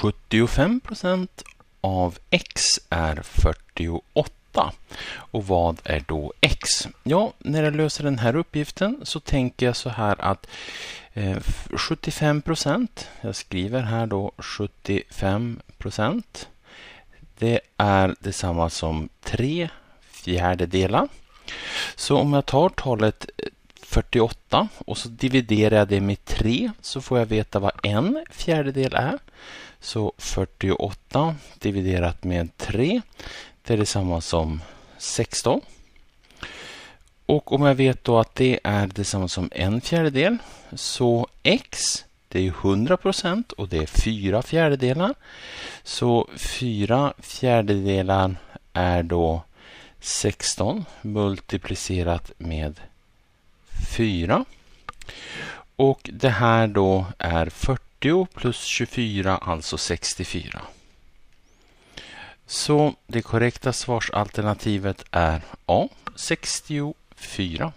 75 procent av x är 48. Och vad är då x? Ja, när jag löser den här uppgiften så tänker jag så här att eh, 75 procent, jag skriver här då 75 procent, det är detsamma som 3 fjärdedelar. Så om jag tar talet 48 och så dividerar jag det med 3 så får jag veta vad en fjärdedel är. Så 48 dividerat med 3 det är detsamma som 16. Och om jag vet då att det är detsamma som en fjärdedel så x det är 100 procent och det är 4 fjärdedelar. Så 4 fjärdedelar är då 16 multiplicerat med 24. Och det här då är 40 plus 24, alltså 64. Så det korrekta svarsalternativet är A, 64.